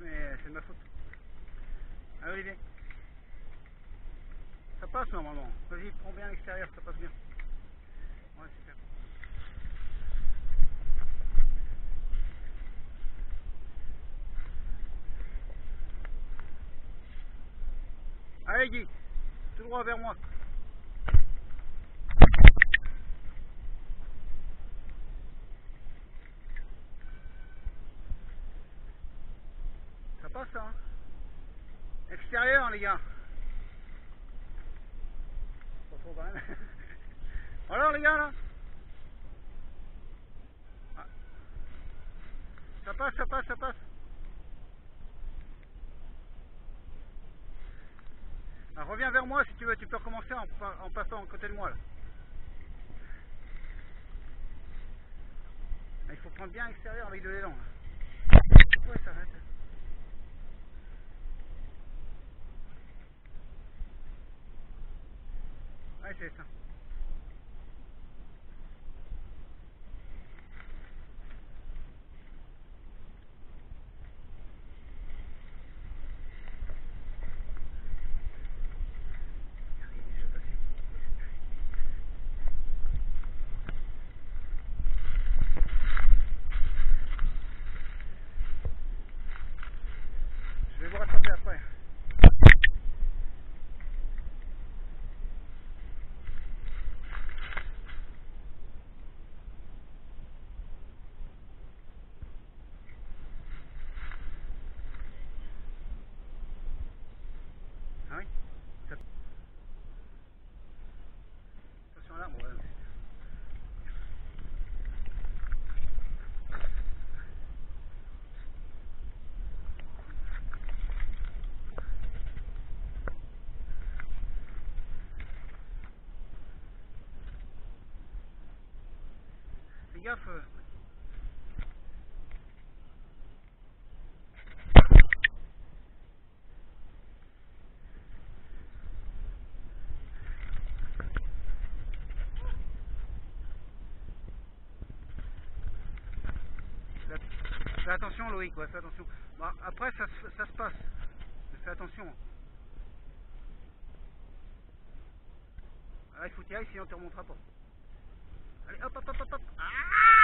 mais c'est de ma faute. Allez Olivier. Ça passe normalement. Vas-y, prends bien l'extérieur, ça passe bien. Ouais, super. Allez Guy, tout droit vers moi. Ça passe ça hein Les gars. Alors les gars là Ah. Ça passe, ça passe, ça passe. Ah, reviens vers moi si tu veux, tu peux recommencer en, en passant à côté de moi là. Ah, il faut prendre bien l'extérieur avec de l'élan là. Ouais, c'est ça. Il est déjà passé. Je vais vous rattraper après. Ah oui Ça- Attention à l'arbre, ouais. Fais gaffe. Fais- attention Loïc, ouais, fais attention. Bon, après ça, ça se passe. Fais attention. Ah, il faut ailles sinon tu remonteras pas. Allez hop hop hop hop hop. Ah